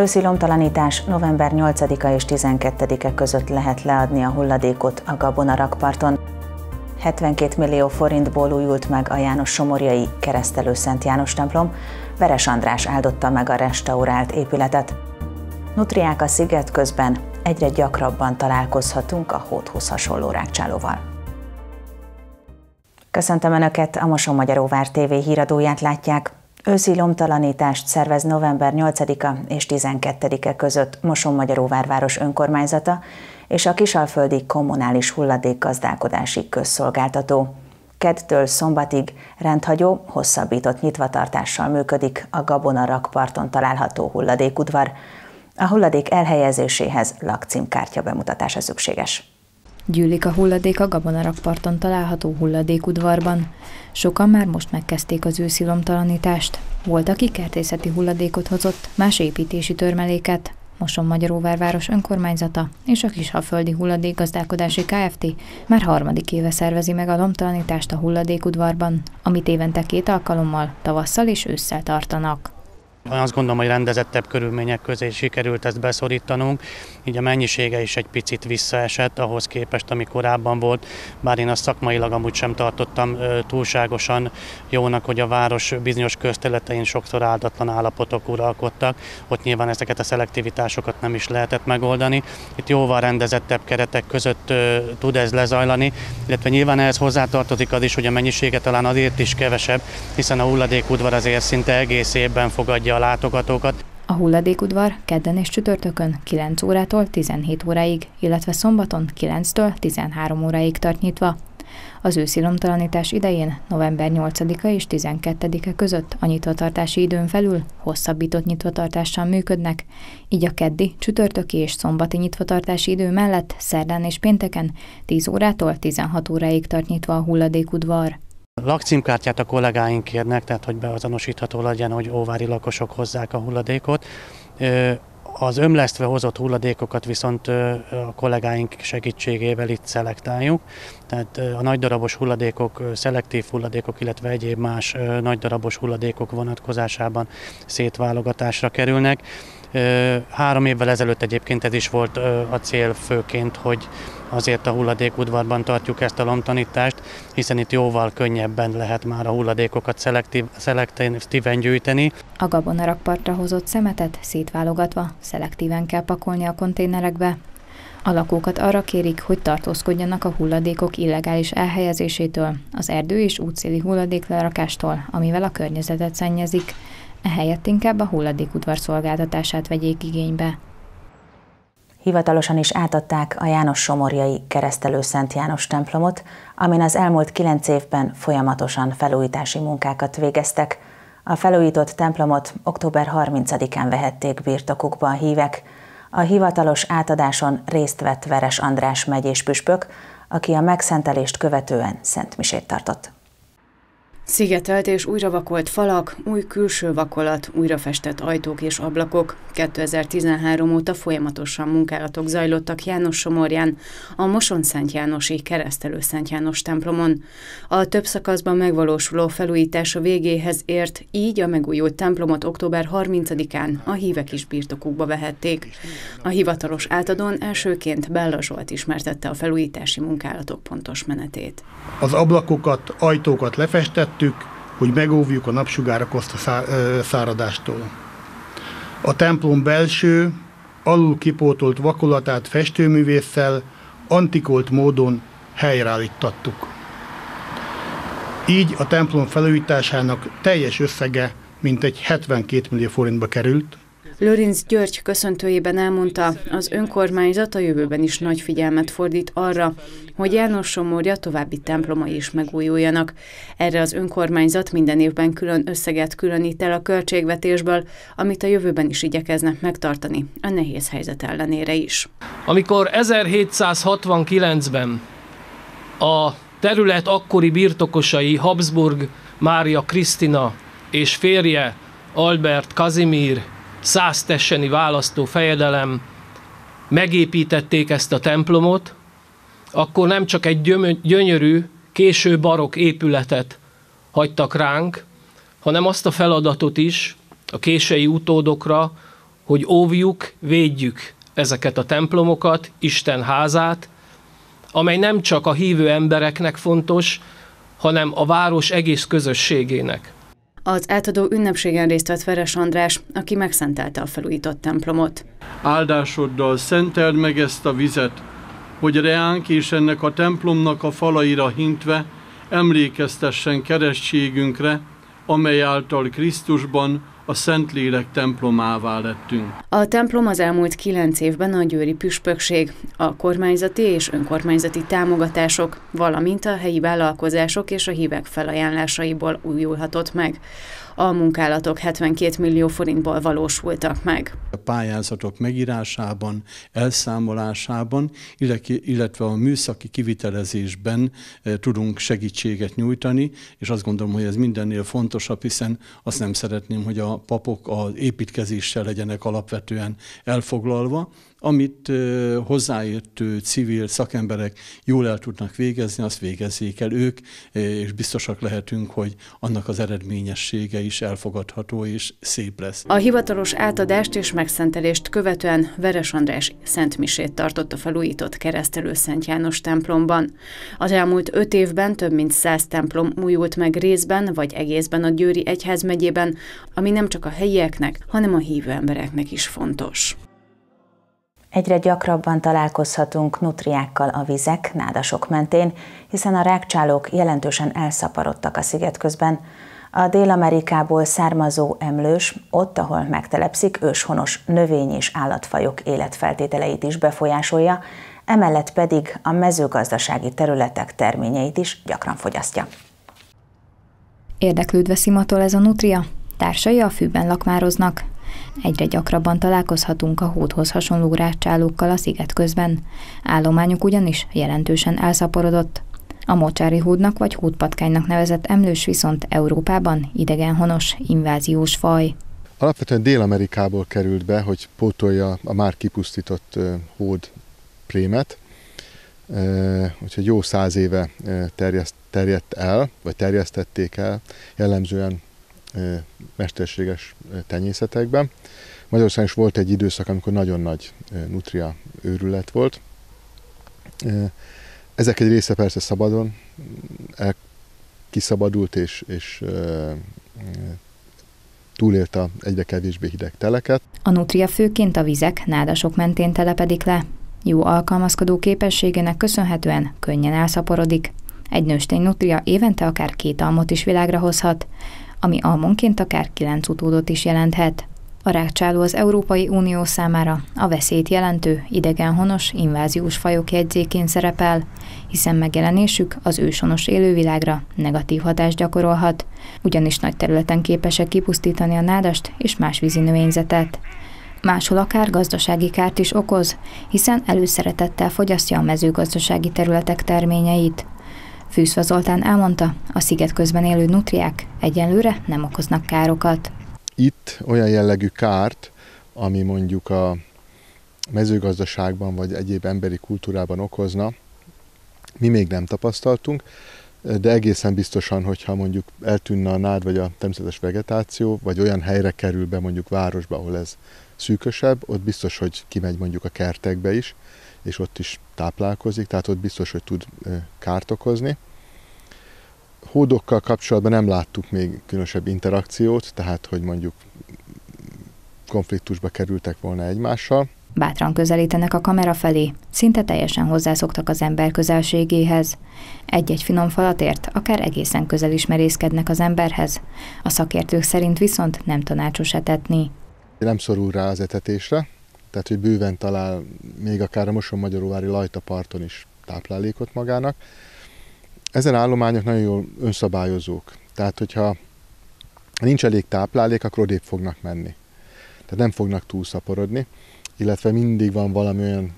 Őszi lomtalanítás november 8-a és 12-e között lehet leadni a hulladékot a Gabona rakparton. 72 millió forintból újult meg a János Somorjai keresztelő Szent János templom, Veres András áldotta meg a restaurált épületet. Nutriák a sziget közben egyre gyakrabban találkozhatunk a hódhoz hasonló rákcsálóval. Köszöntöm Önöket, a Moson Magyaróvár TV híradóját látják. Őszi lomtalanítást szervez november 8-a és 12-e között Moson-Magyaróvár város önkormányzata és a Kisalföldi Kommunális Hulladékgazdálkodási Közszolgáltató. Kedtől szombatig rendhagyó, hosszabbított nyitvatartással működik a Gabona rakparton található hulladékudvar. A hulladék elhelyezéséhez lakcímkártya bemutatása szükséges. Gyűlik a hulladék a gabonarakparton található hulladékudvarban. Sokan már most megkezdték az őszi lomtalanítást. Volt, aki kertészeti hulladékot hozott, más építési törmeléket, Moson Magyaróvár város önkormányzata és a Kishalföldi Hulladékgazdálkodási Kft. már harmadik éve szervezi meg a lomtalanítást a hulladékudvarban, amit évente két alkalommal, tavasszal és ősszel tartanak. Azt gondolom, hogy rendezettebb körülmények közé sikerült ezt beszorítanunk, így a mennyisége is egy picit visszaesett ahhoz képest, ami korábban volt, bár én azt szakmailag amúgy sem tartottam túlságosan jónak, hogy a város bizonyos közterületein sokszor áldatlan állapotok uralkodtak, ott nyilván ezeket a szelektivitásokat nem is lehetett megoldani. Itt jóval rendezettebb keretek között tud ez lezajlani, illetve nyilván ehhez hozzátartozik az is, hogy a mennyisége talán azért is kevesebb, hiszen a hulladékudvar azért szinte egész évben fogadja a látogatókat. A hulladékudvar kedden és csütörtökön 9 órától 17 óráig, illetve szombaton 9-től 13 óráig tart nyitva. Az őszi lomtalanítás idején november 8-a és 12-e között a nyitvatartási időn felül hosszabbított nyitvatartással működnek, így a keddi, csütörtöki és szombati nyitvatartási idő mellett szerdán és pénteken 10 órától 16 óráig tart nyitva a hulladékudvar. Lakcímkártyát a kollégáink kérnek, tehát hogy beazonosítható legyen, hogy óvári lakosok hozzák a hulladékot. Az ömlesztve hozott hulladékokat viszont a kollégáink segítségével itt szelektáljuk. Tehát a nagydarabos hulladékok, szelektív hulladékok, illetve egyéb más nagydarabos hulladékok vonatkozásában szétválogatásra kerülnek. Három évvel ezelőtt egyébként ez is volt a cél főként, hogy azért a hulladékudvarban tartjuk ezt a lomtanítást, hiszen itt jóval könnyebben lehet már a hulladékokat szelektív, szelektíven gyűjteni. A gabonarakpartra hozott szemetet szétválogatva szelektíven kell pakolni a konténerekbe, a lakókat arra kérik, hogy tartózkodjanak a hulladékok illegális elhelyezésétől, az erdő és útszéli hulladéklerakástól, amivel a környezetet szennyezik, ehelyett inkább a hulladékudvar szolgáltatását vegyék igénybe. Hivatalosan is átadták a János Somorjai keresztelő Szent János templomot, amin az elmúlt kilenc évben folyamatosan felújítási munkákat végeztek. A felújított templomot október 30-án vehették birtokukba a hívek. A hivatalos átadáson részt vett Veres András megyés püspök, aki a megszentelést követően szentmisét tartott. Szigetelt és újra vakolt falak, új külső vakolat, újra festett ajtók és ablakok. 2013 óta folyamatosan munkálatok zajlottak János Somorján, a Moson Szent Jánosi Keresztelő Szent János templomon. A több szakaszban megvalósuló felújítás a végéhez ért, így a megújult templomot október 30-án a hívek is birtokukba vehették. A hivatalos átadón elsőként Bella Zsolt ismertette a felújítási munkálatok pontos menetét. Az ablakokat, ajtókat lefestett, tettük, hogy megóvjuk a napsugárak azt a száradástól. A templom belső, alul kipótolt vakolatát festőművésszel antikolt módon helyreállítattuk. Így a templom felújításának teljes összege mintegy 72 millió forintba került, Lőrinc György köszöntőjében elmondta, az önkormányzat a jövőben is nagy figyelmet fordít arra, hogy János Somorja további templomai is megújuljanak. Erre az önkormányzat minden évben külön összeget különít el a költségvetésből, amit a jövőben is igyekeznek megtartani, a nehéz helyzet ellenére is. Amikor 1769-ben a terület akkori birtokosai Habsburg Mária Krisztina és férje Albert Kazimír száztesseni választó fejedelem megépítették ezt a templomot, akkor nem csak egy gyönyörű, késő barok épületet hagytak ránk, hanem azt a feladatot is a késői utódokra, hogy óvjuk, védjük ezeket a templomokat, Isten házát, amely nem csak a hívő embereknek fontos, hanem a város egész közösségének. Az átadó ünnepségen részt vett Veres András, aki megszentelte a felújított templomot. Áldásoddal szenteld meg ezt a vizet, hogy reánk és ennek a templomnak a falaira hintve emlékeztessen keresztségünkre, amely által Krisztusban a Szentlélek templomává lettünk. A templom az elmúlt kilenc évben a győri püspökség, a kormányzati és önkormányzati támogatások, valamint a helyi vállalkozások és a hívek felajánlásaiból újulhatott meg a munkálatok 72 millió forintból valósultak meg. A pályázatok megírásában, elszámolásában, illetve a műszaki kivitelezésben eh, tudunk segítséget nyújtani, és azt gondolom, hogy ez mindennél fontosabb, hiszen azt nem szeretném, hogy a papok az építkezéssel legyenek alapvetően elfoglalva, amit hozzáértő civil szakemberek jól el tudnak végezni, azt végezzék el ők, és biztosak lehetünk, hogy annak az eredményessége is elfogadható és szép lesz. A hivatalos átadást és megszentelést követően Veres András szentmisét tartott a felújított keresztelő Szent János templomban. Az elmúlt öt évben több mint száz templom újult meg részben vagy egészben a Győri Egyházmegyében, ami nem csak a helyieknek, hanem a hívő embereknek is fontos. Egyre gyakrabban találkozhatunk nutriákkal a vizek, nádasok mentén, hiszen a rákcsálók jelentősen elszaporodtak a sziget közben. A Dél-Amerikából származó emlős, ott, ahol megtelepszik, őshonos növény- és állatfajok életfeltételeit is befolyásolja, emellett pedig a mezőgazdasági területek terményeit is gyakran fogyasztja. Érdeklődve szimatol ez a nutria? Társai a fűben lakmároznak, Egyre gyakrabban találkozhatunk a hódhoz hasonló rácsálókkal a sziget közben. Állományuk ugyanis jelentősen elszaporodott. A mocsári hódnak vagy hódpatkánynak nevezett emlős viszont Európában idegenhonos, inváziós faj. Alapvetően Dél-Amerikából került be, hogy pótolja a már kipusztított hód prémet, úgyhogy jó száz éve terjedt el, vagy terjesztették el, jellemzően mesterséges tenyészetekben. Magyarországon is volt egy időszak, amikor nagyon nagy nutria őrület volt. Ezek egy része persze szabadon el, kiszabadult és, és túlélte egyre kevésbé hideg teleket. A nutria főként a vizek, nádasok mentén telepedik le. Jó alkalmazkodó képességének köszönhetően könnyen elszaporodik. Egy nőstény nutria évente akár két almot is világra hozhat ami almonként akár kilenc utódot is jelenthet. A rákcsáló az Európai Unió számára a veszélyt jelentő idegenhonos inváziós fajok jegyzékén szerepel, hiszen megjelenésük az ősonos élővilágra negatív hatást gyakorolhat, ugyanis nagy területen képesek kipusztítani a nádast és más vízi növényzetet. Máshol akár gazdasági kárt is okoz, hiszen előszeretettel fogyasztja a mezőgazdasági területek terményeit, Fűszva Zoltán elmondta, a sziget közben élő nutriák egyenlőre nem okoznak károkat. Itt olyan jellegű kárt, ami mondjuk a mezőgazdaságban vagy egyéb emberi kultúrában okozna, mi még nem tapasztaltunk, de egészen biztosan, hogyha mondjuk eltűnne a nád vagy a természetes vegetáció, vagy olyan helyre kerül be mondjuk városba, ahol ez szűkösebb, ott biztos, hogy kimegy mondjuk a kertekbe is, és ott is táplálkozik, tehát ott biztos, hogy tud kárt okozni. Hódokkal kapcsolatban nem láttuk még különösebb interakciót, tehát hogy mondjuk konfliktusba kerültek volna egymással. Bátran közelítenek a kamera felé, szinte teljesen hozzászoktak az ember közelségéhez. Egy-egy finom falatért akár egészen közel is merészkednek az emberhez, a szakértők szerint viszont nem tanácsos etetni. Nem szorul rá az etetésre, tehát hogy bőven talál még akár a Moson-Magyaróvári Lajta is táplálékot magának. Ezen állományok nagyon jól önszabályozók, tehát hogyha nincs elég táplálék, akkor odébb fognak menni. Tehát nem fognak túlszaporodni, illetve mindig van valami olyan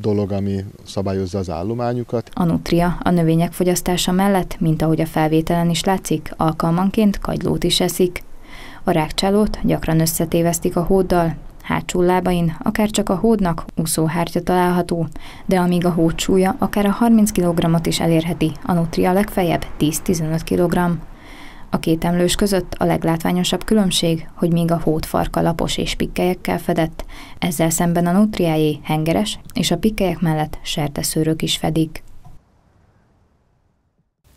dolog, ami szabályozza az állományukat. A nutria a növények fogyasztása mellett, mint ahogy a felvételen is látszik, alkalmanként kagylót is eszik. A rákcsálót gyakran összetévesztik a hóddal, Hátsó lábain akár csak a hódnak úszóhártya található, de amíg a hód súlya akár a 30 kg-ot is elérheti, a nutria legfeljebb 10-15 kg. A két emlős között a leglátványosabb különbség, hogy míg a hótfarka lapos és pikkelyekkel fedett, ezzel szemben a nutriájé hengeres, és a pikkelyek mellett serteszőrök is fedik.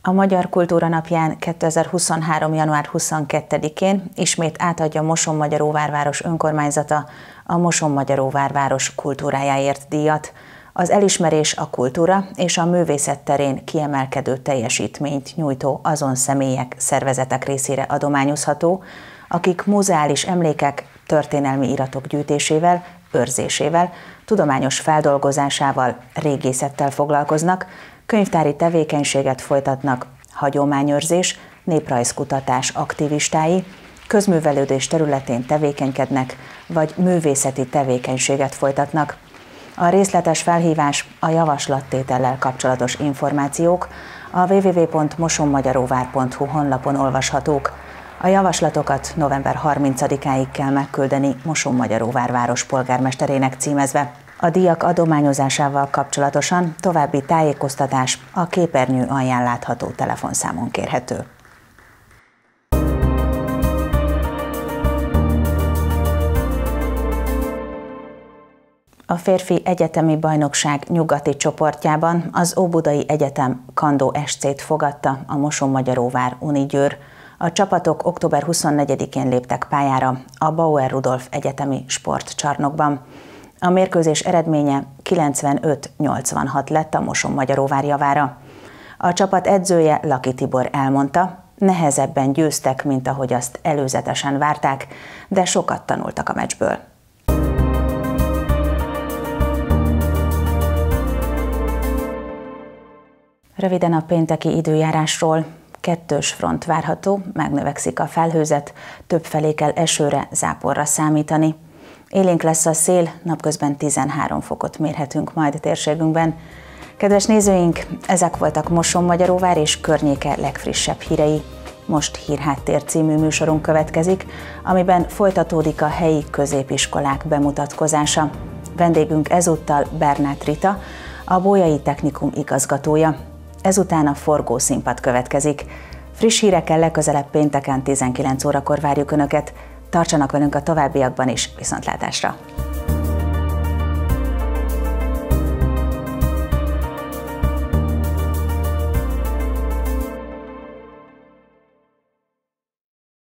A Magyar Kultúra Napján 2023. január 22-én ismét átadja Moson-Magyaróvárváros önkormányzata a Moson-Magyaróvárváros kultúrájáért díjat. Az elismerés a kultúra és a művészet terén kiemelkedő teljesítményt nyújtó azon személyek, szervezetek részére adományozható, akik muzeális emlékek, történelmi iratok gyűjtésével, őrzésével, tudományos feldolgozásával, régészettel foglalkoznak, könyvtári tevékenységet folytatnak, hagyományőrzés, néprajzkutatás aktivistái, közművelődés területén tevékenykednek, vagy művészeti tevékenységet folytatnak. A részletes felhívás a javaslattétellel kapcsolatos információk a www.mosonmagyaróvár.hu honlapon olvashatók. A javaslatokat november 30-áig kell megküldeni Mosonmagyaróvár város polgármesterének címezve. A díjak adományozásával kapcsolatosan további tájékoztatás a képernyő alján látható telefonszámon kérhető. A férfi egyetemi bajnokság nyugati csoportjában az Óbudai Egyetem Kandó SC-t fogadta a Moson-Magyaróvár Unigyőr. A csapatok október 24-én léptek pályára a Bauer Rudolf Egyetemi Sportcsarnokban. A mérkőzés eredménye 95-86 lett a Moson-Magyaróvár javára. A csapat edzője Laki Tibor elmondta, nehezebben győztek, mint ahogy azt előzetesen várták, de sokat tanultak a meccsből. Röviden a pénteki időjárásról. Kettős front várható, megnövekszik a felhőzet, több felé kell esőre, záporra számítani. Élénk lesz a szél, napközben 13 fokot mérhetünk majd térségünkben. Kedves nézőink, ezek voltak Moson Magyaróvár és környéke legfrissebb hírei. Most Hírháttér című műsorunk következik, amiben folytatódik a helyi középiskolák bemutatkozása. Vendégünk ezúttal Bernát Rita, a Bolyai Technikum igazgatója. Ezután a forgó színpad következik. Friss hírekkel legközelebb pénteken 19 órakor várjuk Önöket. Tartsanak velünk a továbbiakban is, viszontlátásra!